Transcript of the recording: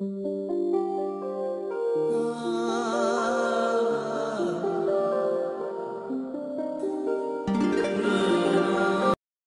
Música